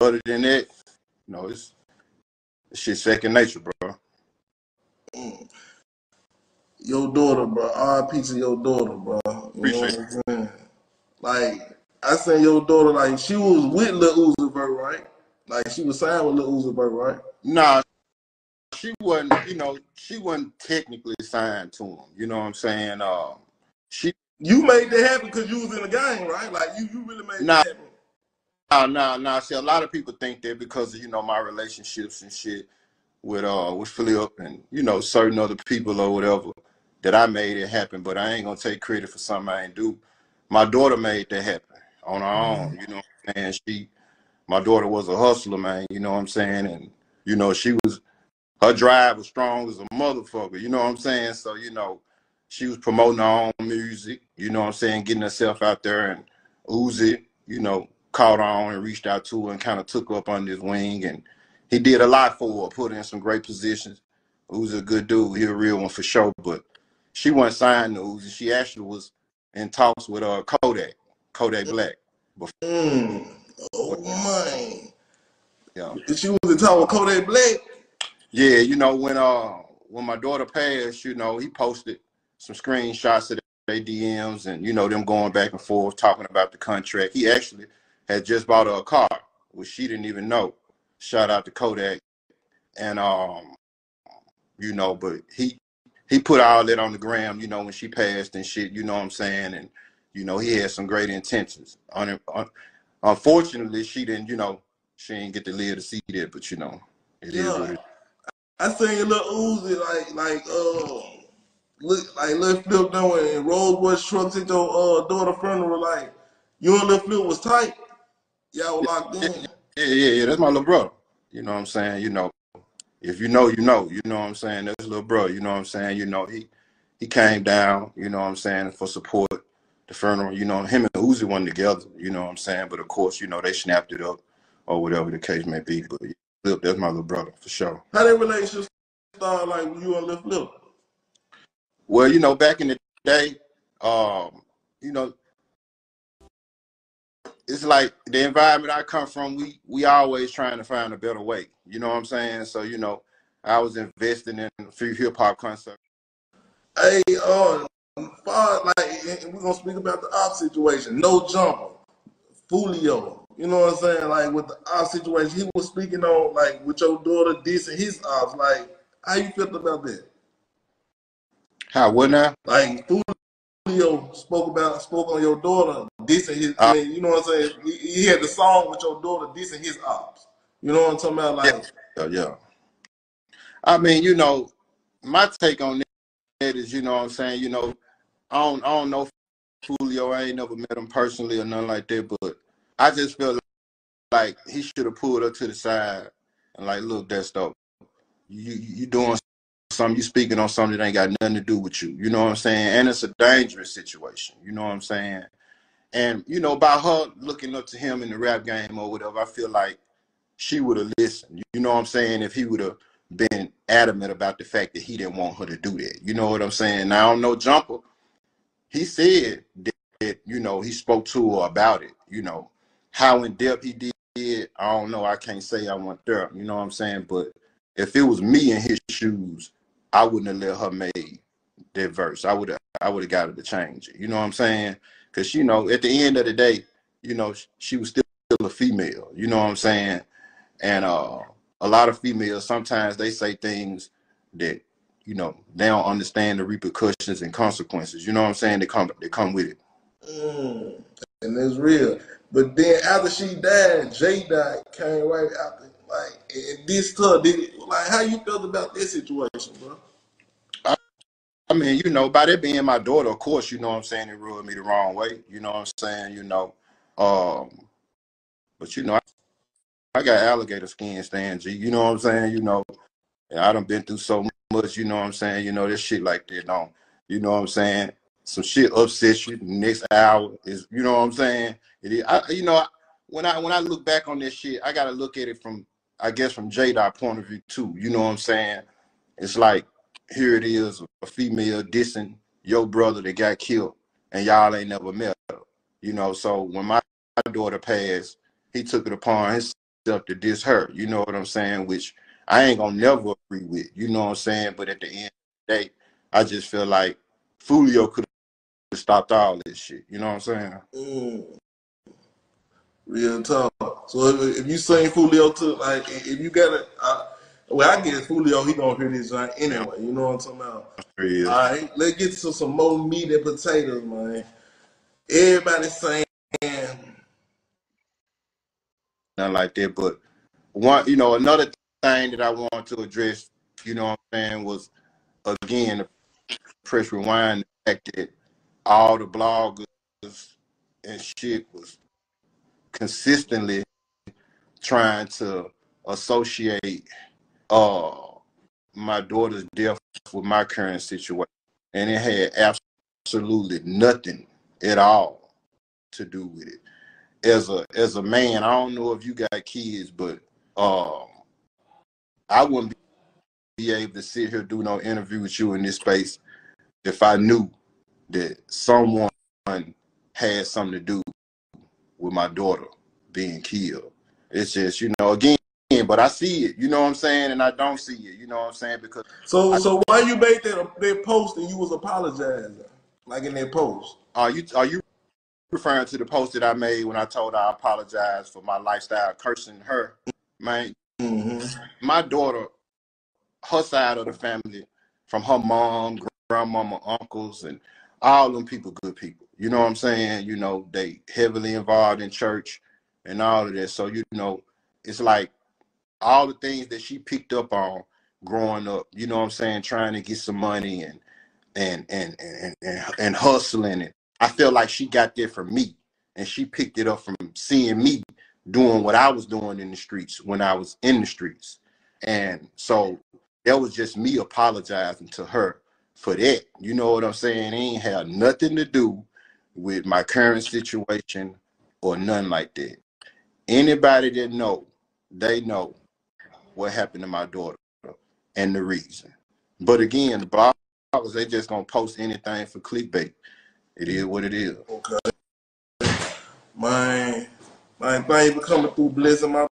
other than that, you know, it's, it's shit second nature, bro. Mm. Your daughter, bro. RIP to your daughter, bro. You Appreciate know what I'm saying? Like, I seen your daughter, like, she was with Lil Uzi Vert, right? Like, she was signed with Lil Uzi Vert, right? Nah, she wasn't, you know, she wasn't technically signed to him. You know what I'm saying? Um, she You made that happen because you was in the game, right? Like, you, you really made Nah. that happen. Nah, nah, nah. See, a lot of people think that because of you know my relationships and shit with uh with Flip and you know certain other people or whatever that I made it happen. But I ain't gonna take credit for something I ain't do. My daughter made that happen on her own. You know what I'm saying? She, my daughter was a hustler, man. You know what I'm saying? And you know she was her drive was strong as a motherfucker. You know what I'm saying? So you know she was promoting her own music. You know what I'm saying? Getting herself out there and Uzi, you know, caught on and reached out to her and kind of took up under his wing. And he did a lot for her, put in some great positions. Uzi a good dude. He a real one for sure. But she wasn't signed to Uzi. She actually was in talks with uh Kodak, Kodak Black. Mm. Oh, man. Yeah. She was in talks with Kodak Black. Yeah, you know, when uh when my daughter passed, you know, he posted some screenshots of their DMs and you know them going back and forth talking about the contract. He actually had just bought her a car, which she didn't even know. Shout out to Kodak. And um, you know, but he he put all that on the gram, you know, when she passed and shit, you know what I'm saying? And you know, he had some great intentions. Un- un- unfortunately, she didn't, you know, she didn't get to live to see that, but you know, it is what it is. I seen a little Uzi like like uh look like Lil Flip doing and Rolls Royce trucks at your uh daughter funeral like you and Lil Flip was tight. Y'all locked in. Yeah, yeah, yeah. That's my little brother. You know what I'm saying? You know, if you know, you know. You know what I'm saying? That's little brother. You know what I'm saying? You know, he he came down. You know what I'm saying for support the funeral. You know, him and Uzi went together. You know what I'm saying? But of course, you know they snapped it up or whatever the case may be. But Flip, that's my little brother for sure. How that relationship started like when you and Lil Flip? Well, you know, back in the day, um, you know, it's like the environment I come from, we we always trying to find a better way. You know what I'm saying? So, you know, I was investing in a few hip hop concerts. Hey, uh, far like we're gonna speak about the op situation. No jumper, Foolio. You know what I'm saying? Like with the op situation, he was speaking on like with your daughter dissing his ops. Like, how you felt about that? How what now? Like Foolio spoke about spoke on your daughter dissing his. Uh, I mean, you know what I'm saying? He, he had the song with your daughter dissing his ops. You know what I'm talking about? Like, yeah, yeah. I mean, you know, my take on that is, you know what I'm saying, you know, I don't I don't know Julio. I ain't never met him personally or nothing like that, but I just feel like he should have pulled her to the side and like, look, that's dope. You you doing something, you speaking on something that ain't got nothing to do with you. You know what I'm saying? And it's a dangerous situation. You know what I'm saying? And you know, by her looking up to him in the rap game or whatever, I feel like she would have listened. You know what I'm saying? If he would have been adamant about the fact that he didn't want her to do that. You know what I'm saying? Now I don't know Jumper. He said that, that, you know he spoke to her about it. You know how in depth he did. I don't know. I can't say I went there. You know what I'm saying? But if it was me in his shoes, I wouldn't have let her make that verse. I would have. I would have got her to change it. You know what I'm saying? Because you know, at the end of the day, you know, sh- she was still a female. You know what I'm saying? And uh, a lot of females sometimes they say things that you know they don't understand the repercussions and consequences. You know what I'm saying? They come they come with it. mm, and it's real. But then after she died, J Dot came right after. Like, and this did like how you felt about this situation, bro? I, I mean, you know, by that being my daughter, of course, you know what I'm saying, it rubbed me the wrong way. You know what I'm saying? You know. Um, but you know, I, I got alligator skin, Stang. You know what I'm saying? You know, and I done been through so much, you know what I'm saying? You know, this shit like that, don't. You know what I'm saying? Some shit upsets you. Next hour is, you know what I'm saying? It is, I, you know, when I when I look back on this shit, I gotta look at it from, I guess, from J Dot point of view too. You know what I'm saying? It's like here it is, a female dissing your brother that got killed, and y'all ain't never met her. You know, so when my daughter passed, he took it upon himself to diss her. You know what I'm saying? Which I ain't gonna never agree with. You know what I'm saying? But at the end of the day, I just feel like Foolio could have stopped all this shit. You know what I'm saying? Mm. Real talk. So if, if you sing Foolio too, like, if you got it, I, well, I guess Foolio he gonna hear this joint anyway. You know what I'm talking about? Real. All right, let's get to some more meat and potatoes, man. Everybody saying, Nothing like that. But one, you know, another thing that I want to address, you know what I'm saying, was again the press rewind the fact that all the bloggers and shit was consistently trying to associate uh my daughter's death with my current situation. And it had absolutely nothing at all to do with it. As a as a man, I don't know if you got kids, but um I wouldn't be able to sit here do no interview with you in this space if I knew that someone had something to do with my daughter being killed. It's just, you know, again, but I see it, you know what I'm saying, and I don't see it, you know what I'm saying, because so I- so why you made that that post and you was apologizing, like in that post? are you are you referring to the post that I made when I told her I apologized for my lifestyle cursing her? Man, Mm-hmm. my daughter, her side of the family, from her mom, grandmama, uncles, and all them people, good people. You know what I'm saying? You know, they heavily involved in church and all of that. So, you know, it's like all the things that she picked up on growing up, you know what I'm saying, trying to get some money and and and and and, and hustling and I feel like she got there from me and she picked it up from seeing me doing what I was doing in the streets when I was in the streets. And so that was just me apologizing to her for that. You know what I'm saying? It ain't had nothing to do with my current situation or none like that. Anybody that know, they know what happened to my daughter and the reason. But again, the bloggers, they just gonna post anything for clickbait. It is what it is. Okay. My you for coming through, Blizzard, my